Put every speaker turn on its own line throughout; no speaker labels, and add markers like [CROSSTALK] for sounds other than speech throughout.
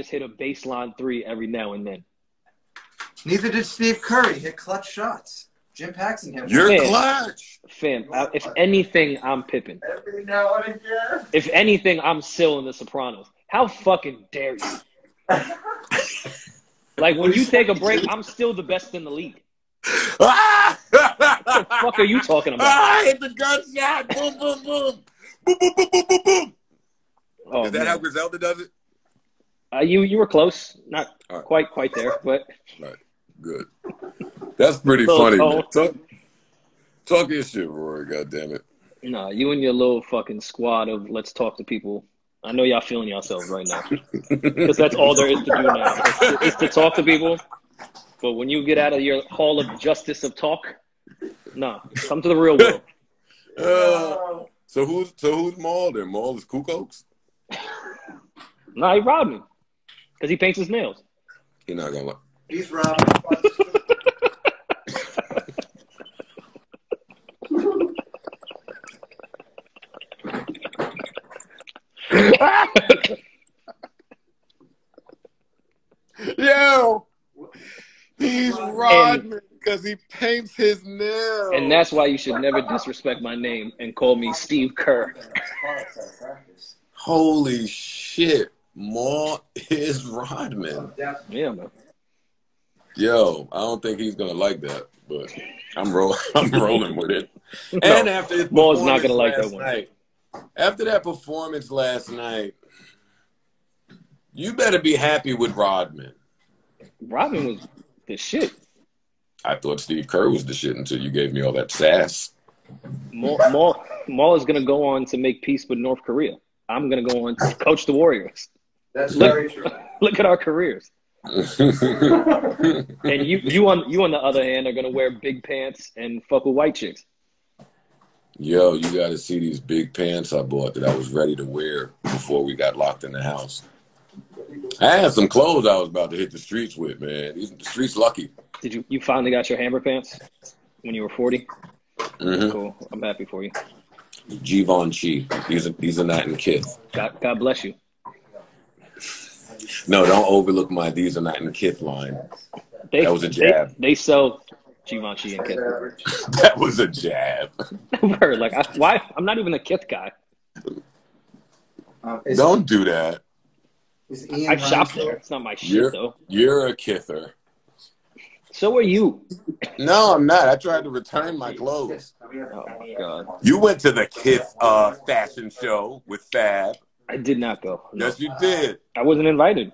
just hit a baseline three every now and then.
Neither did Steve Kerr hit clutch shots. Jim Paxson hit.
You're
Man.
clutch.
Fam, I, if anything, I'm Pippen.
every now and again.
If anything, I'm still in The Sopranos. How fucking dare you? [LAUGHS] Like when you take a break, I'm still the best in the league.
Ah! [LAUGHS]
What the fuck are you talking about?
Ah, hit the gunshot. Boom, boom, boom. Boom, boom, boom, boom, boom, boom.
Oh,
Is that
man.
how Griselda does it?
Uh, you you were close, not
right.
quite quite there, [LAUGHS] but
Right. Good. That's pretty funny. man. Talk, talk your shit, Rory. God damn it.
no, you and your little fucking squad of let's talk to people. I know y'all feeling yourselves right now [LAUGHS] because that's all there is to do now. Is to, is to talk to people. But when you get out of your hall of justice of talk, no, come to the real world. [LAUGHS]
Uh, so who's so who's Mal then? Mal is Kukoc?
No, he robbed me because he paints his nails.
You're not gonna lie.
He's robbing.
Yo, he's Rodman because he paints his nails.
And that's why you should never disrespect my name and call me Steve Kerr.
holy shit. Mal is Rodman.
Yeah, man.
Yo, I don't think he's gonna like that, but I'm roll [LAUGHS] I'm [LAUGHS] rolling with it. And after his
Mal's not gonna like that one.
night- after that performance last night, you better be happy with Rodman.
Rodman was the shit.
I thought Steve Kerr was the shit until you gave me all that sass.
Mal, Mal, Mal is going to go on to make peace with North Korea. I'm going to go on to coach the Warriors.
That's
Look-
very true. [LAUGHS]
Look at our careers. [LAUGHS] And you, you on you on the other hand are going to wear big pants and fuck with white chicks.
Yo, you got to see these big pants I bought that I was ready to wear before we got locked in the house. I had some clothes I was about to hit the streets with, man. These the streets lucky.
Did you you finally got your hammer pants when you were 40?
hmm
Cool. I'm happy for you.
Givenchy. These are these are not in Kith.
God God bless you.
No, don't overlook my these are not in the Kith line.
They,
That was a jab.
They, they sell Givenchy and Kith. [LAUGHS]
That was a jab. [LAUGHS]
Word, like I, why? I'm not even a Kith guy.
Um,
Don't do that.
Ian
I shop
Reinsdorf-
there. It's not my shit
You're
though.
you're a Kither.
So are you.
No, I'm not. I tried to return my clothes.
Oh my god.
You went to the Kith uh, fashion show with Fab.
I did not go. No.
Yes, you did.
I wasn't invited.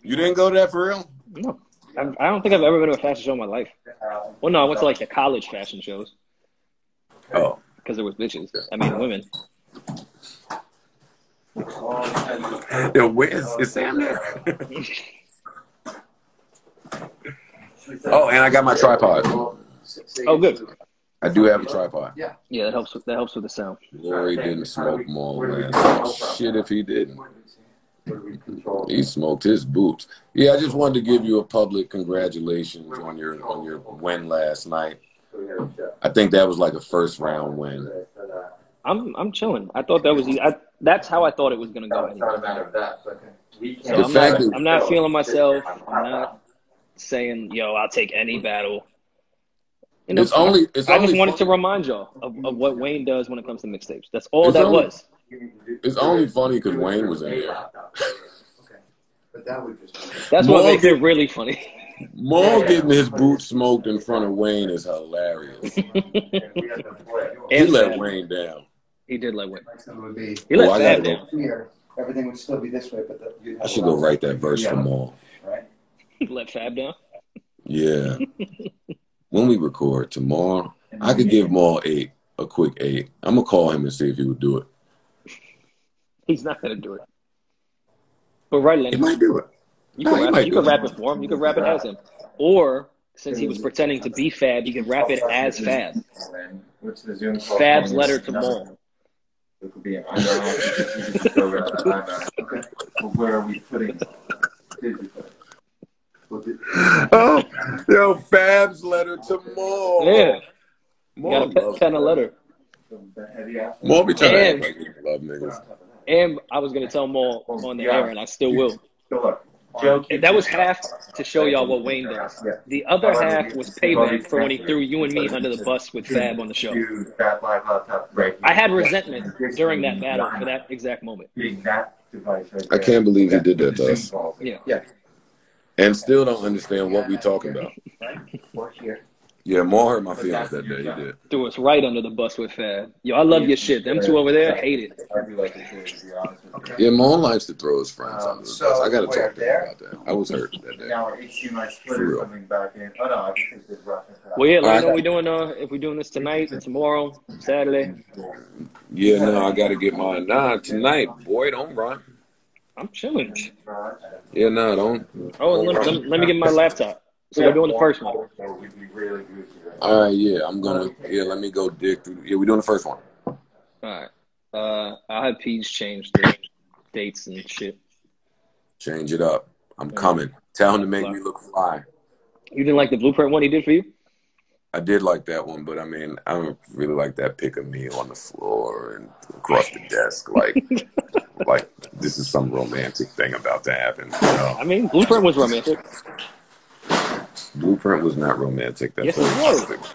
You didn't go to that for real?
No. I, I don't think I've ever been to a fashion show in my life. Well, no, I went to like the college fashion shows
Oh.
because there was bitches. I mean, women. [LAUGHS]
Yo, where's is Sam there? [LAUGHS] oh, and I got my tripod.
Oh, good.
I do have a tripod.
Yeah, Yeah, that helps. With, that helps with the sound.
Rory didn't smoke more, all last. Shit, if he didn't. He smoked his boots. Yeah, I just wanted to give you a public congratulations on your on your win last night. I think that was like a first round win.
I'm I'm chilling. I thought that was. e- I, that's how I thought it was gonna go. Anyway. So
The
I'm
fact
not,
that-
I'm not feeling myself. I'm not saying, yo, I'll take any battle. You know,
It's only it's
I
only
just wanted to remind y'all of, of what Wayne does when it comes to mixtapes. That's all
It's
that
only-
was.
it's only funny because Wayne was in there.
But that would just
That's what
More
makes it really funny.
Mal getting his boots smoked in front of Wayne is hilarious. [LAUGHS] He
And
let
Fab.
Wayne down.
He did let Wayne.
Next one would be
He let
Oh, I
Fab down.
here. Everything would still be this way, but the, you'd have
I should go write that verse for Mal.
right?
Let Fab down.
Yeah. [LAUGHS] when we record tomorrow, I could give Mal eight, a quick eight. I'm gonna call him and see if he would do it.
He's not gonna do it. But right,
He might do it.
you
No,
can rap, you can
it.
rap it for him. You can rap it as him. Or since he was pretending to be Fab, you can rap it as Fab.
What's the Zoom call?
Fab's letter to Mal.
It could be an eyebrow. You could just go with that eyebrow. Okay. Where are we putting? [LAUGHS] Did we put it? Well, did-
Oh, yo, Fab's letter to Mal.
Yeah, you
Mal,
got a pen,
love-
pen a letter.
the heavy ass-
Mal be trying
And-
to like love niggas.
And I was gonna tell Mal on the air, and I still will.
So look, Joe. keeps
That was half to show y'all what Wayne does.
Yeah.
The other half was payback for when he threw you and me under the bus with Fab on the show.
Huge, fat live laptop, right.
I had resentment during that battle for that exact moment.
Getting that device right
I can't believe he did that to us.
Yeah.
Yeah.
And still don't understand what we're talking about. Yeah, Mal hurt my feelings that day. He did.
Threw us right under the bus with Fab. Yo, I love your shit. Them two over there hate it.
I do like it too, to be honest with you.
Yeah, Moan likes to throw his friends under the bus. I got to talk to him about that. I was hurt that day.
Now our HDMI
For
splitter
real.
coming back in. Oh no, I can fix this Russian.
Well, yeah, let me know what we doing. Uh, if we doing this tonight, tomorrow, Saturday.
Yeah, no, I got to get mine. Nah, tonight, boy, don't run.
I'm chilling.
Yeah, no, don't.
Oh, let, let, let me get my laptop. So we're doing the first one.
So we'd be really good here.
All right, yeah, I'm gonna. Yeah, let me go dig through. Yeah, we doing the first one.
All right. Uh, I'll have Peach change the dates and shit.
Change it up. I'm coming. Tell him to make me look fly.
You didn't like the blueprint one he did for you?
I did like that one, but I mean, I don't really like that pick of me on the floor and across the desk. Like, [LAUGHS] like this is some romantic thing about to happen. You know?
I mean, blueprint was romantic.
Blueprint was not romantic. That's
Yes, it was.